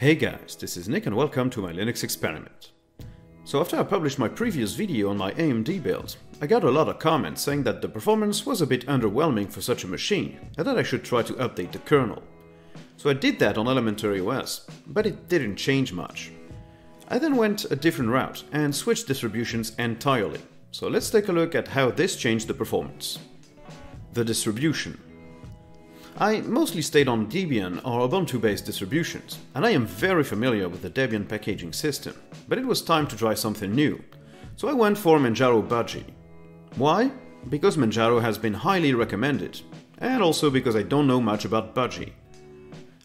Hey guys, this is Nick and welcome to my Linux experiment. So after I published my previous video on my AMD build, I got a lot of comments saying that the performance was a bit underwhelming for such a machine and that I should try to update the kernel. So I did that on Elementary OS, but it didn't change much. I then went a different route and switched distributions entirely. So let's take a look at how this changed the performance. The distribution. I mostly stayed on Debian or Ubuntu-based distributions, and I am very familiar with the Debian packaging system, but it was time to try something new, so I went for Manjaro Budgie. Why? Because Manjaro has been highly recommended, and also because I don't know much about Budgie.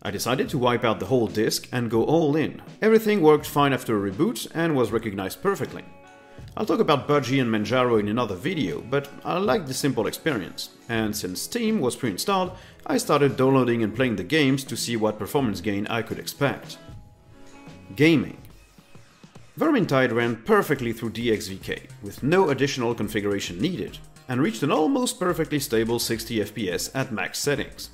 I decided to wipe out the whole disk and go all in. Everything worked fine after a reboot and was recognized perfectly. I'll talk about Budgie and Manjaro in another video, but I like the simple experience, and since Steam was pre-installed, I started downloading and playing the games to see what performance gain I could expect. Gaming Vermintide ran perfectly through DXVK, with no additional configuration needed, and reached an almost perfectly stable 60 FPS at max settings.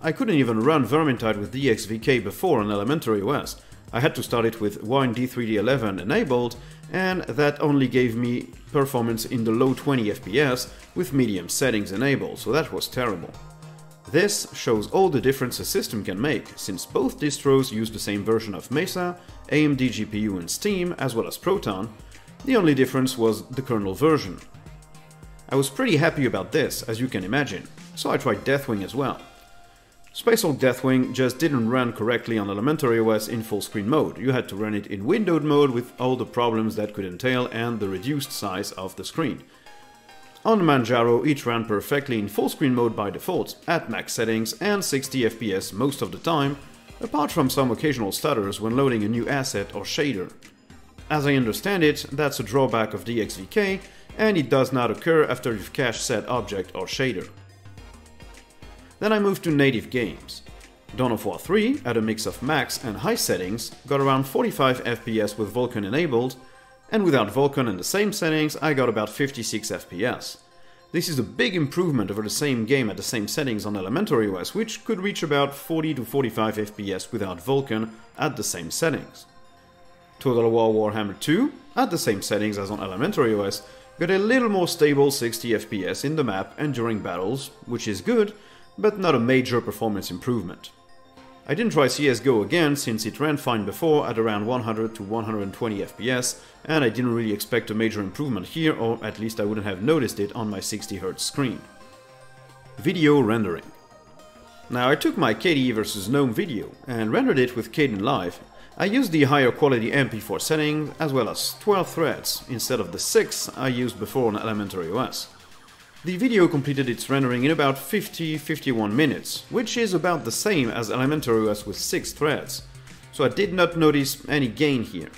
I couldn't even run Vermintide with DXVK before on Elementary OS, I had to start it with Wine D3D11 enabled, and that only gave me performance in the low 20 FPS with medium settings enabled, so that was terrible. This shows all the difference a system can make, since both distros use the same version of Mesa, AMD GPU and Steam, as well as Proton, the only difference was the kernel version. I was pretty happy about this, as you can imagine, so I tried Deathwing as well. Space Hulk Deathwing just didn't run correctly on Elementary OS in full screen mode. You had to run it in windowed mode with all the problems that could entail and the reduced size of the screen. On Manjaro, it ran perfectly in full screen mode by default, at max settings and 60 FPS most of the time, apart from some occasional stutters when loading a new asset or shader. As I understand it, that's a drawback of DXVK, and it does not occur after you've cached said object or shader. Then I moved to native games. Dawn of War 3, at a mix of max and high settings, got around 45 FPS with Vulkan enabled, and without Vulkan in the same settings, I got about 56 FPS. This is a big improvement over the same game at the same settings on Elementary OS, which could reach about 40 to 45 FPS without Vulkan at the same settings. Total War Warhammer 2, at the same settings as on Elementary OS, got a little more stable 60 FPS in the map and during battles, which is good, but not a major performance improvement. I didn't try CSGO again since it ran fine before at around 100 to 120 FPS and I didn't really expect a major improvement here or at least I wouldn't have noticed it on my 60Hz screen. Video rendering. Now I took my KDE vs GNOME video and rendered it with Kdenlive. I used the higher quality MP4 setting as well as 12 threads instead of the 6 I used before on Elementary OS. The video completed its rendering in about 50-51 minutes, which is about the same as Elementary OS with 6 threads, so I did not notice any gain here.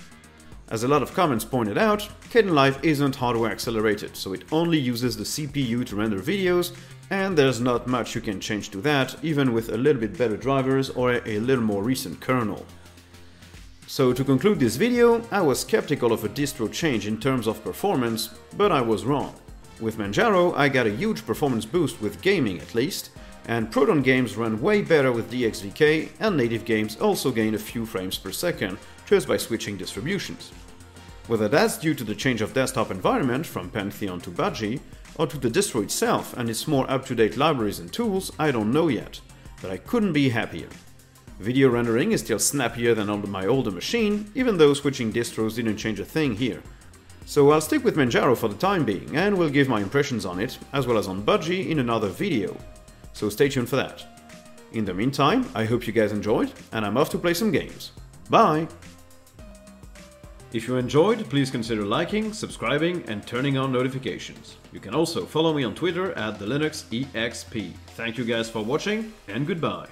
As a lot of comments pointed out, Kdenlive isn't hardware accelerated, so it only uses the CPU to render videos, and there's not much you can change to that, even with a little bit better drivers or a little more recent kernel. So to conclude this video, I was skeptical of a distro change in terms of performance, but I was wrong. With Manjaro, I got a huge performance boost with gaming at least, and Proton games run way better with DXVK, and native games also gain a few frames per second just by switching distributions. Whether that's due to the change of desktop environment from Pantheon to Budgie, or to the distro itself and its more up-to-date libraries and tools, I don't know yet, but I couldn't be happier. Video rendering is still snappier than on my older machine, even though switching distros didn't change a thing here, so I'll stick with Manjaro for the time being, and will give my impressions on it, as well as on Budgie in another video. So stay tuned for that. In the meantime, I hope you guys enjoyed, and I'm off to play some games. Bye! If you enjoyed, please consider liking, subscribing, and turning on notifications. You can also follow me on Twitter at the Linux EXP. Thank you guys for watching, and goodbye.